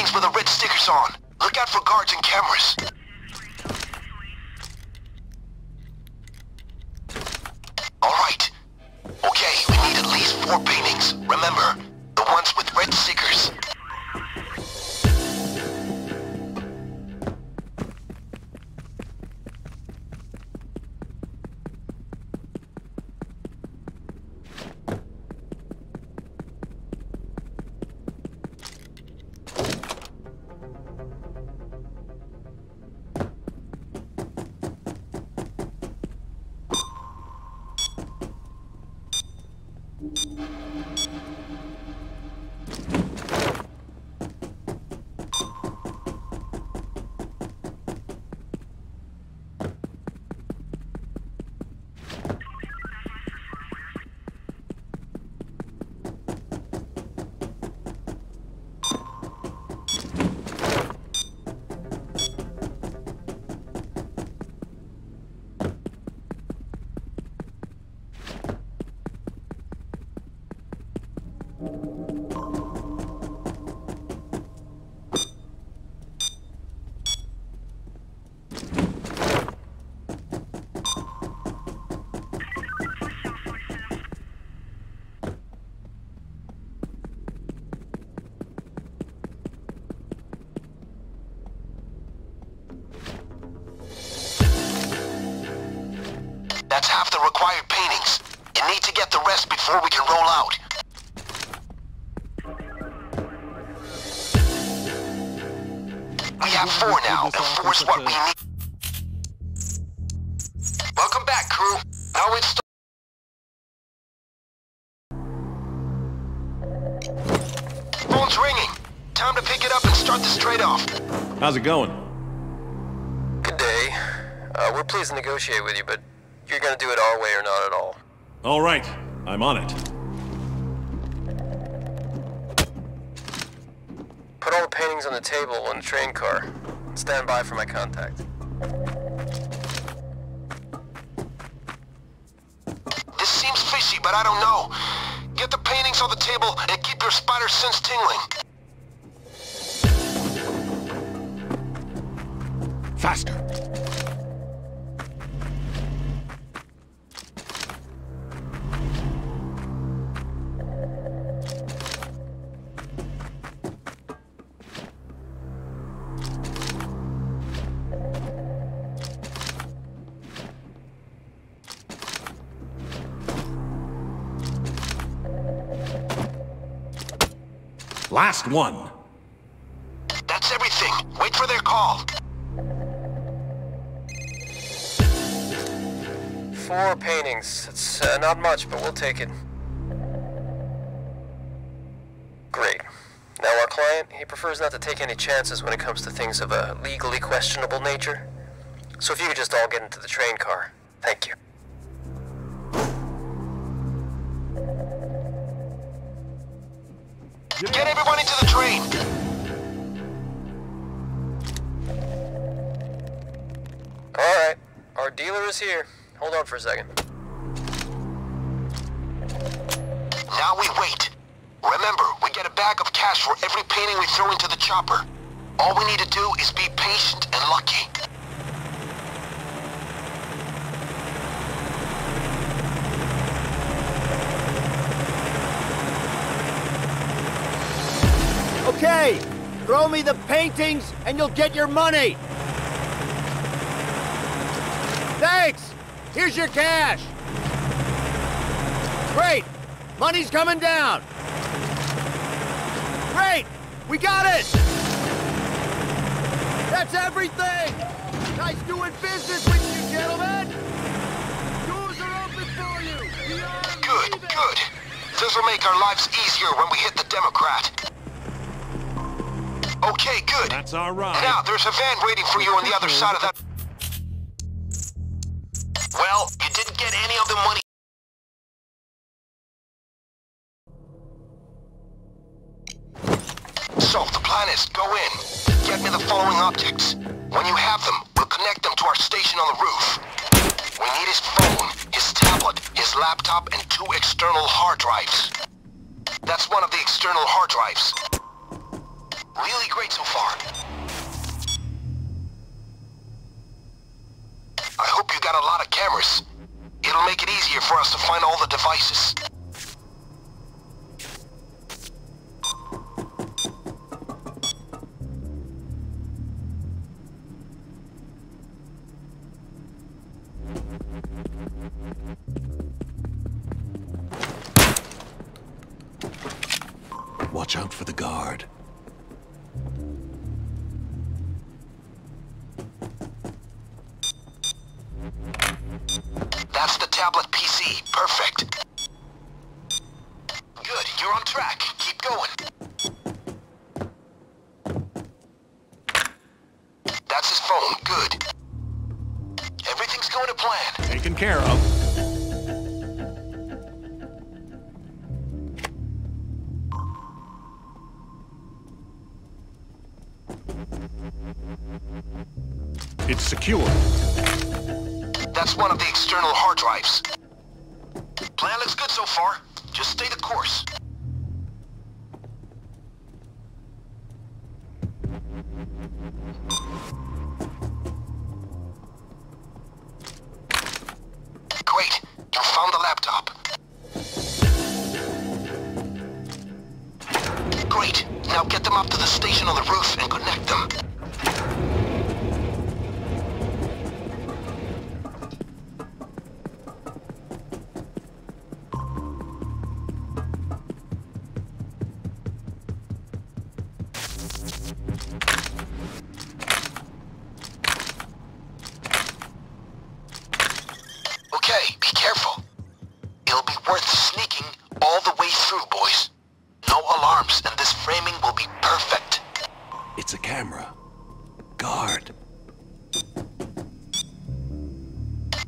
paintings with the red stickers on. Look out for guards and cameras. All right. Okay, we need at least four paintings. Remember, the ones with red stickers. That's half the required paintings. You need to get the rest before we can roll out. Have four now, and four's what we need. Welcome back, crew. Now it's... Phone's ringing. Time to pick it up and start this trade off. How's it going? Good day. Uh, we're pleased to negotiate with you, but you're gonna do it our way or not at all. All right, I'm on it. Put all the paintings on the table in the train car. Stand by for my contact. This seems fishy, but I don't know. Get the paintings on the table and keep your spider sense tingling. Faster. Last one. That's everything. Wait for their call. Four paintings. It's uh, not much, but we'll take it. Great. Now our client, he prefers not to take any chances when it comes to things of a legally questionable nature. So if you could just all get into the train car. Get everyone into the train. Alright. Our dealer is here. Hold on for a second. Now we wait. Remember, we get a bag of cash for every painting we throw into the chopper. All we need to do is be patient and lucky. Okay, throw me the paintings and you'll get your money. Thanks. Here's your cash. Great. Money's coming down. Great. We got it. That's everything. Nice doing business with you, gentlemen. Doors are open for you. Good, good. This'll make our lives easier when we hit the Democrat. Okay, good. That's our ride. Now, there's a van waiting for you on the other side of that... Well, you didn't get any of the money. So, the plan is, go in, get me the following objects. When you have them, we'll connect them to our station on the roof. We need his phone, his tablet, his laptop, and two external hard drives. That's one of the external hard drives. Really great so far. I hope you got a lot of cameras. It'll make it easier for us to find all the devices. That's the tablet PC. Perfect. Good, you're on track. Keep going. That's his phone. Good. Everything's going to plan. Taken care of. It's secure. That's one of the external hard drives. Plan looks good so far. Just stay the course. Great. You found the laptop. Great. Now get them up to the station on the roof and connect them. Okay, be careful. It'll be worth sneaking all the way through, boys. No alarms, and this framing will be perfect. It's a camera. Guard.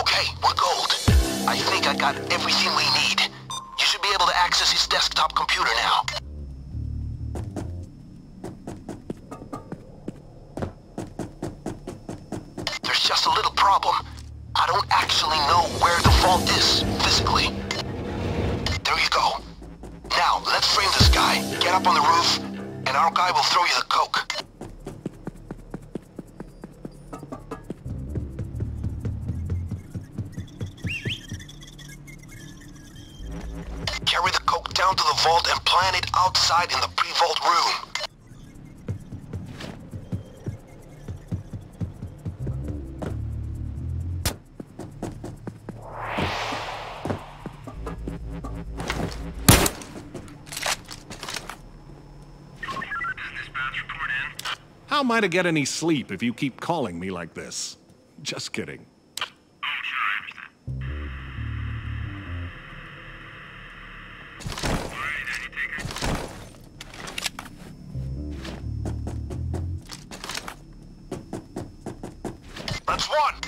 Okay, we're gold. I think I got everything we need. You should be able to access his desktop computer now. Problem. I don't actually know where the vault is, physically. There you go. Now, let's frame this guy, get up on the roof, and our guy will throw you the coke. Carry the coke down to the vault and plant it outside in the pre-vault room. How am I to get any sleep if you keep calling me like this? Just kidding. That's one.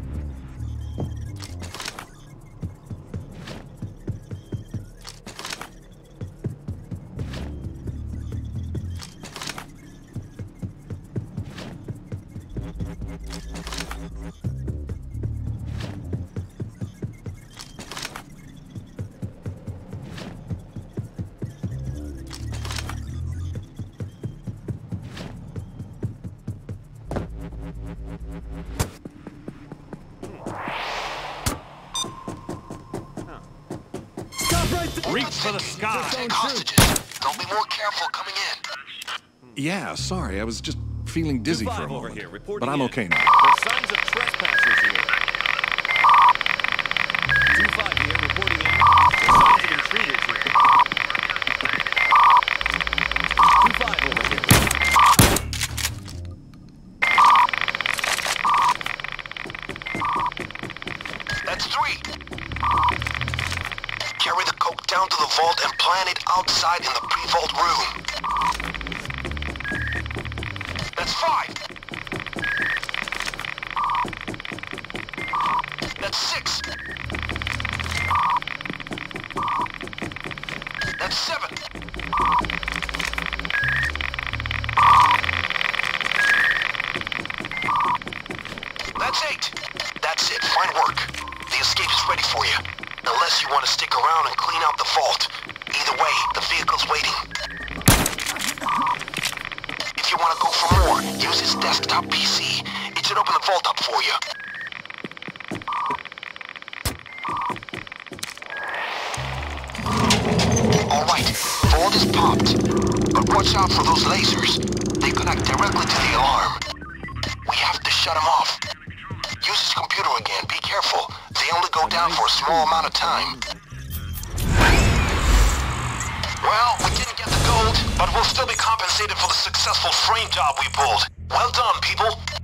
Reach for the sky. Take hostages. They'll be more careful coming in. Yeah, sorry. I was just feeling dizzy for a 2-5 over moment. here, but I'm okay now. There's signs of trespassers here. 2-5 here, reporting in. There's signs of intruders here. 2-5 over here. Down to the vault and plant it outside in the pre-vault room. That's five. That's six. That's seven. That's eight. That's it. Fine work. The escape is ready for you. Unless you want to stick around and clean out the vault. Either way, the vehicle's waiting. If you want to go for more, use his desktop PC. It should open the vault up for you. Alright, vault is popped. But watch out for those lasers. They connect directly to the alarm. We have to shut him off. Use his computer again. Be careful. They only go down for a small amount of time. Well, we didn't get the gold, but we'll still be compensated for the successful frame job we pulled. Well done, people.